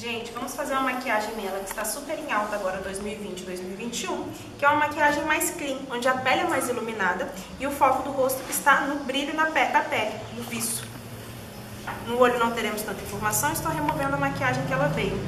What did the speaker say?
Gente, vamos fazer uma maquiagem nela que está super em alta agora 2020 2021, que é uma maquiagem mais clean, onde a pele é mais iluminada e o foco do rosto está no brilho na da pele, no viço. No olho não teremos tanta informação, estou removendo a maquiagem que ela veio.